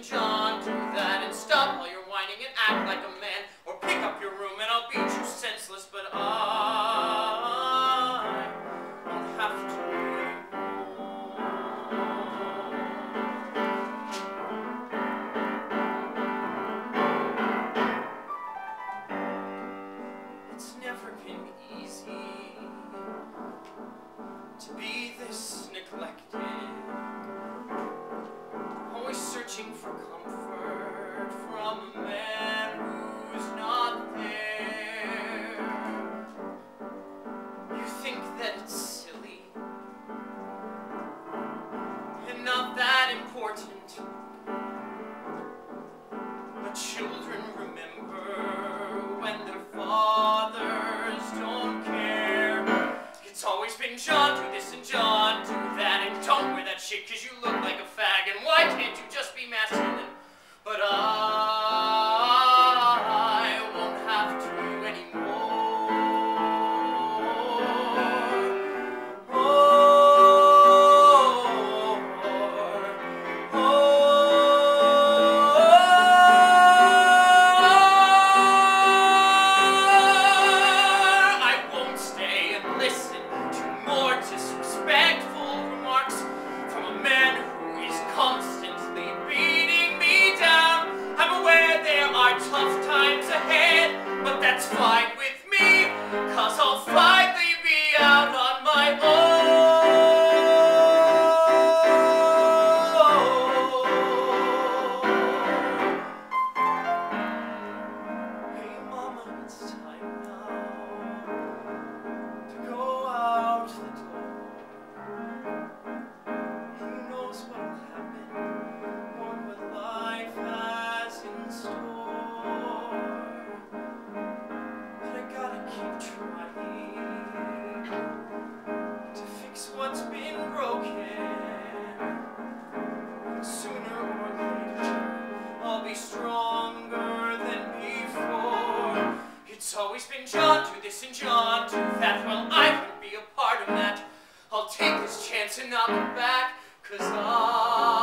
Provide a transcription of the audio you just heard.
John, do that and stop while you're whining and act like a man, or pick up your room and I'll beat you senseless, but I won't have to anymore. It's never been easy to be this neglected. shit because you look like a fag, and why can't you stronger than before. It's always been John to this and John to that. Well, I couldn't be a part of that. I'll take this chance and not look back, cause I...